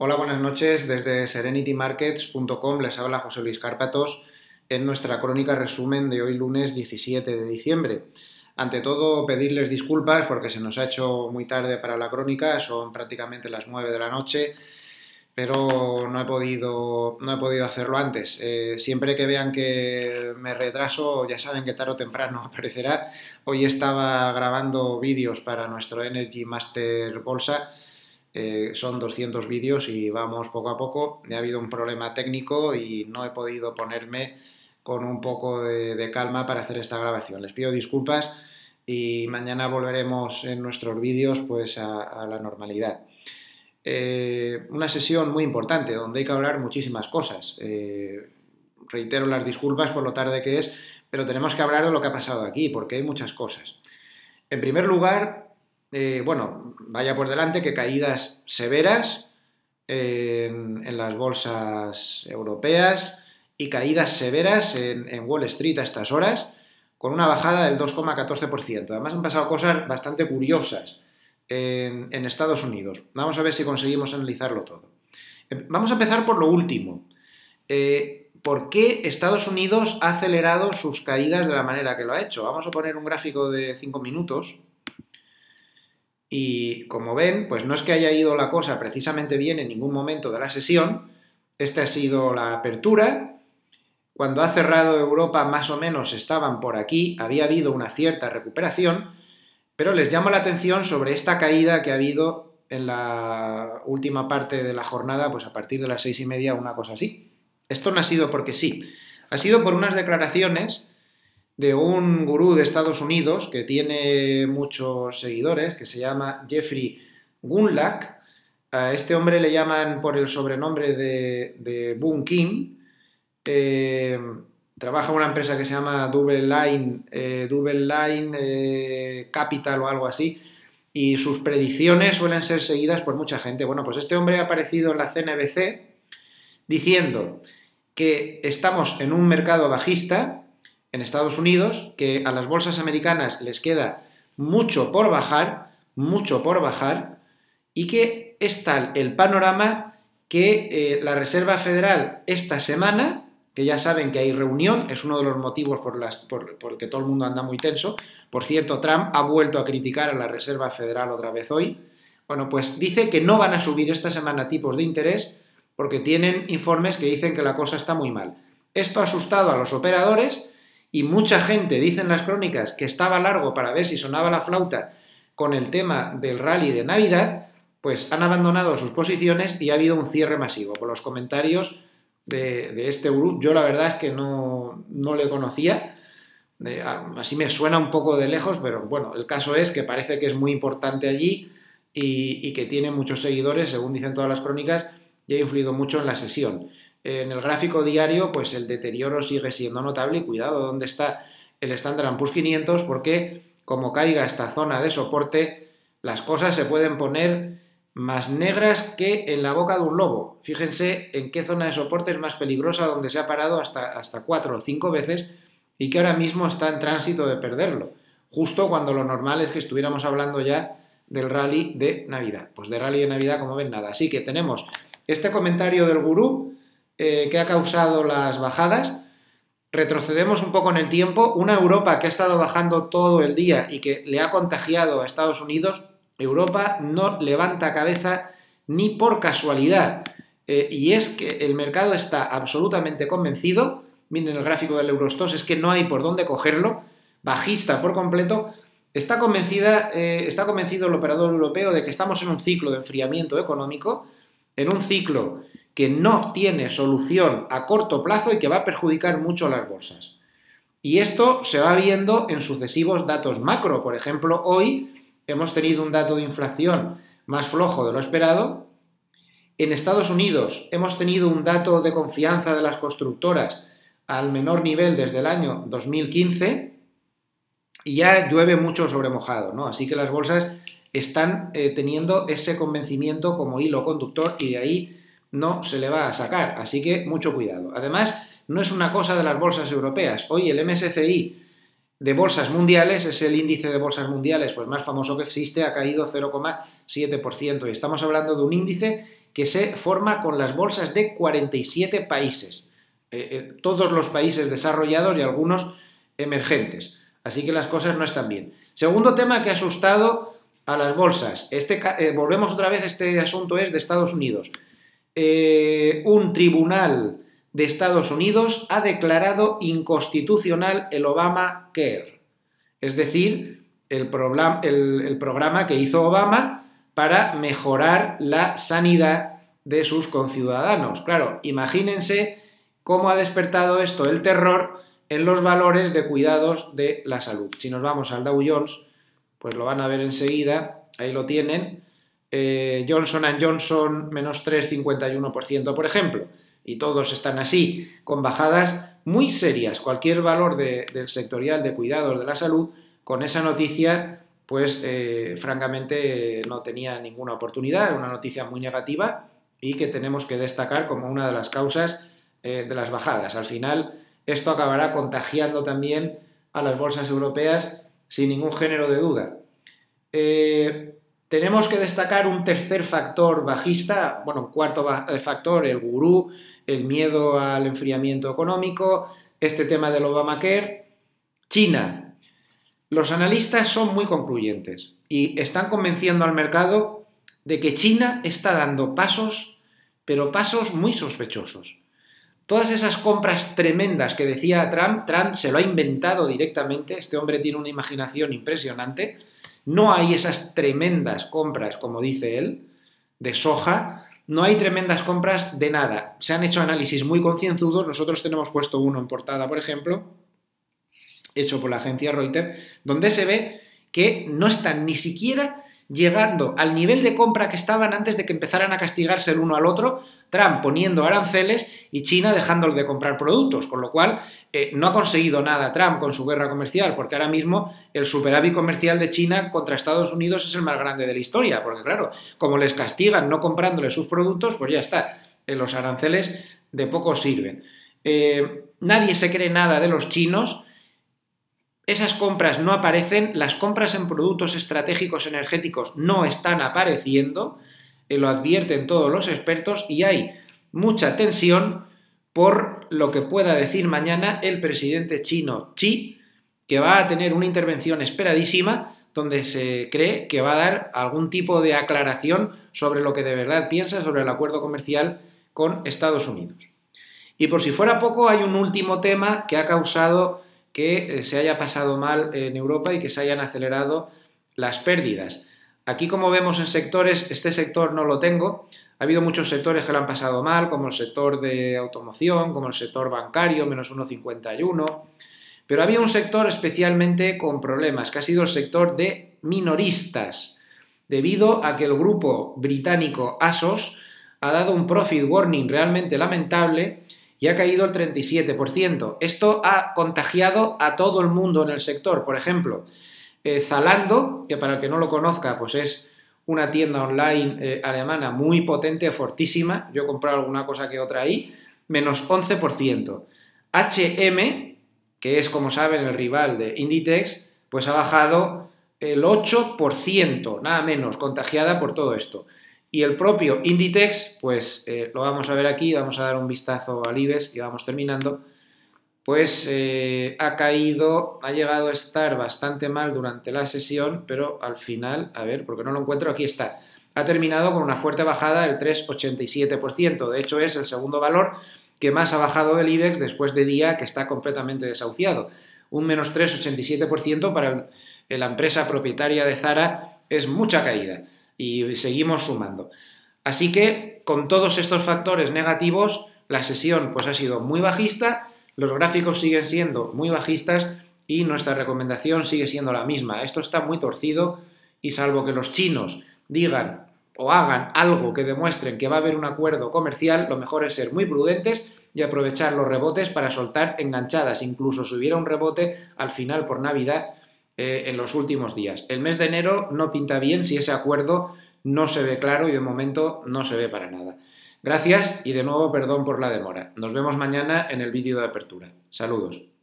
Hola, buenas noches. Desde serenitymarkets.com les habla José Luis Cárpatos en nuestra crónica resumen de hoy lunes 17 de diciembre. Ante todo, pedirles disculpas porque se nos ha hecho muy tarde para la crónica, son prácticamente las 9 de la noche, pero no he podido, no he podido hacerlo antes. Eh, siempre que vean que me retraso, ya saben que tarde o temprano aparecerá. Hoy estaba grabando vídeos para nuestro Energy Master Bolsa eh, son 200 vídeos y vamos poco a poco. Ha habido un problema técnico y no he podido ponerme con un poco de, calma para hacer esta grabación. Les pido disculpas y mañana volveremos en nuestros vídeos pues a, la normalidad. Eh, una sesión muy importante donde hay que hablar muchísimas cosas. Eh, reitero las disculpas por lo tarde que es, pero tenemos que hablar de lo que ha pasado aquí porque hay muchas cosas. En primer lugar, eh, bueno, vaya por delante que caídas severas en, las bolsas europeas y caídas severas en, Wall Street a estas horas, con una bajada del 2,14%. Además han pasado cosas bastante curiosas en, Estados Unidos. Vamos a ver si conseguimos analizarlo todo. Eh, vamos a empezar por lo último. Eh, ¿Por qué Estados Unidos ha acelerado sus caídas de la manera que lo ha hecho? Vamos a poner un gráfico de 5 minutos y como ven, pues no es que haya ido la cosa precisamente bien en ningún momento de la sesión. Esta ha sido la apertura. Cuando ha cerrado Europa más o menos estaban por aquí, había habido una cierta recuperación, pero les llamo la atención sobre esta caída que ha habido en la última parte de la jornada, pues a partir de las seis y media, una cosa así. Esto no ha sido porque sí, ha sido por unas declaraciones de un gurú de Estados Unidos que tiene muchos seguidores, que se llama Jeffrey Gunlack. A este hombre le llaman por el sobrenombre de, de Boon King. Eh, trabaja en una empresa que se llama Double Line, eh, Double Line eh, Capital o algo así, y sus predicciones suelen ser seguidas por mucha gente. Bueno, pues este hombre ha aparecido en la CNBC diciendo que estamos en un mercado bajista, en Estados Unidos, que a las bolsas americanas les queda mucho por bajar, mucho por bajar, y que es tal el panorama que eh, la Reserva Federal esta semana, que ya saben que hay reunión, es uno de los motivos por, las, por, por que todo el mundo anda muy tenso, por cierto, Trump ha vuelto a criticar a la Reserva Federal otra vez hoy, bueno, pues dice que no van a subir esta semana tipos de interés porque tienen informes que dicen que la cosa está muy mal. Esto ha asustado a los operadores, y mucha gente, dicen las crónicas, que estaba largo para ver si sonaba la flauta con el tema del rally de Navidad, pues han abandonado sus posiciones y ha habido un cierre masivo. Por los comentarios de, este grupo, yo la verdad es que no, no le conocía, así me suena un poco de lejos, pero bueno, el caso es que parece que es muy importante allí y, y que tiene muchos seguidores, según dicen todas las crónicas, y ha influido mucho en la sesión. En el gráfico diario, pues el deterioro sigue siendo notable y cuidado dónde está el Standard Poor's 500 porque como caiga esta zona de soporte, las cosas se pueden poner más negras que en la boca de un lobo. Fíjense en qué zona de soporte es más peligrosa, donde se ha parado hasta, hasta cuatro o cinco veces y que ahora mismo está en tránsito de perderlo, justo cuando lo normal es que estuviéramos hablando ya del rally de Navidad. Pues de rally de Navidad, como ven, nada. Así que tenemos este comentario del gurú eh, que ha causado las bajadas. Retrocedemos un poco en el tiempo. Una Europa que ha estado bajando todo el día y que le ha contagiado a Estados Unidos, Europa no levanta cabeza ni por casualidad. Eh, y es que el mercado está absolutamente convencido, miren el gráfico del Eurostos, es que no hay por dónde cogerlo, bajista por completo, está, convencida, eh, está convencido el operador europeo de que estamos en un ciclo de enfriamiento económico, en un ciclo que no tiene solución a corto plazo y que va a perjudicar mucho a las bolsas. Y esto se va viendo en sucesivos datos macro. Por ejemplo, hoy hemos tenido un dato de inflación más flojo de lo esperado. En Estados Unidos hemos tenido un dato de confianza de las constructoras al menor nivel desde el año 2015 y ya llueve mucho sobre mojado, ¿no? Así que las bolsas están eh, teniendo ese convencimiento como hilo conductor y de ahí no se le va a sacar, así que mucho cuidado. Además, no es una cosa de las bolsas europeas. Hoy el MSCI de bolsas mundiales, es el índice de bolsas mundiales pues más famoso que existe, ha caído 0,7% y estamos hablando de un índice que se forma con las bolsas de 47 países, eh, eh, todos los países desarrollados y algunos emergentes. Así que las cosas no están bien. Segundo tema que ha asustado a las bolsas. Este, eh, volvemos otra vez, este asunto es de Estados Unidos. Un tribunal de Estados Unidos ha declarado inconstitucional el Obamacare, es decir, el, el programa que hizo Obama para mejorar la sanidad de sus conciudadanos. Claro, imagínense cómo ha despertado esto el terror en los valores de cuidados de la salud. Si nos vamos al Dow Jones, pues lo van a ver enseguida, ahí lo tienen, eh, Johnson Johnson menos 3,51%, por ejemplo, y todos están así, con bajadas muy serias. Cualquier valor del sectorial de cuidados de la salud, con esa noticia, pues eh, francamente no tenía ninguna oportunidad, una noticia muy negativa y que tenemos que destacar como una de las causas eh, de las bajadas. Al final, esto acabará contagiando también a las bolsas europeas sin ningún género de duda. Tenemos que destacar un tercer factor bajista, bueno, un cuarto eh, factor, el gurú, el miedo al enfriamiento económico, este tema del Obamacare. China. Los analistas son muy concluyentes y están convenciendo al mercado de que China está dando pasos, pero pasos muy sospechosos. Todas esas compras tremendas que decía Trump, Trump se lo ha inventado directamente, este hombre tiene una imaginación impresionante, no hay esas tremendas compras, como dice él, de soja, no hay tremendas compras de nada. Se han hecho análisis muy concienzudos, nosotros tenemos puesto uno en portada, por ejemplo, hecho por la agencia Reuters, donde se ve que no están ni siquiera llegando al nivel de compra que estaban antes de que empezaran a castigarse el uno al otro, Trump poniendo aranceles y China dejándole de comprar productos, con lo cual eh, no ha conseguido nada Trump con su guerra comercial, porque ahora mismo el superávit comercial de China contra Estados Unidos es el más grande de la historia, porque claro, como les castigan no comprándole sus productos, pues ya está, eh, los aranceles de poco sirven. Eh, nadie se cree nada de los chinos, esas compras no aparecen, las compras en productos estratégicos energéticos no están apareciendo, lo advierten todos los expertos y hay mucha tensión por lo que pueda decir mañana el presidente chino Xi, que va a tener una intervención esperadísima donde se cree que va a dar algún tipo de aclaración sobre lo que de verdad piensa sobre el acuerdo comercial con Estados Unidos. Y por si fuera poco, hay un último tema que ha causado que eh, se haya pasado mal en Europa y que se hayan acelerado las pérdidas. Aquí, como vemos en sectores, este sector no lo tengo. Ha habido muchos sectores que lo han pasado mal, como el sector de automoción, como el sector bancario, menos 1,51. Pero había un sector especialmente con problemas, que ha sido el sector de minoristas, debido a que el grupo británico ASOS ha dado un profit warning realmente lamentable y ha caído el 37%. Esto ha contagiado a todo el mundo en el sector. Por ejemplo, eh, Zalando, que para el que no lo conozca, pues es una tienda online eh, alemana muy potente, fortísima. Yo he comprado alguna cosa que otra ahí, menos 11%. HM, que es como saben el rival de Inditex, pues ha bajado el 8%, nada menos, contagiada por todo esto. Y el propio Inditex, pues eh, lo vamos a ver aquí, vamos a dar un vistazo al IBEX y vamos terminando pues eh, ha caído, ha llegado a estar bastante mal durante la sesión, pero al final, a ver, porque no lo encuentro, aquí está, ha terminado con una fuerte bajada del 3,87%. De hecho, es el segundo valor que más ha bajado del IBEX después de día que está completamente desahuciado. Un menos 3,87% para la empresa propietaria de Zara es mucha caída y seguimos sumando. Así que con todos estos factores negativos, la sesión pues ha sido muy bajista los gráficos siguen siendo muy bajistas y nuestra recomendación sigue siendo la misma. Esto está muy torcido y salvo que los chinos digan o hagan algo que demuestren que va a haber un acuerdo comercial, lo mejor es ser muy prudentes y aprovechar los rebotes para soltar enganchadas, incluso si hubiera un rebote al final por Navidad eh, en los últimos días. El mes de enero no pinta bien si ese acuerdo no se ve claro y de momento no se ve para nada. Gracias y de nuevo perdón por la demora. Nos vemos mañana en el vídeo de apertura. Saludos.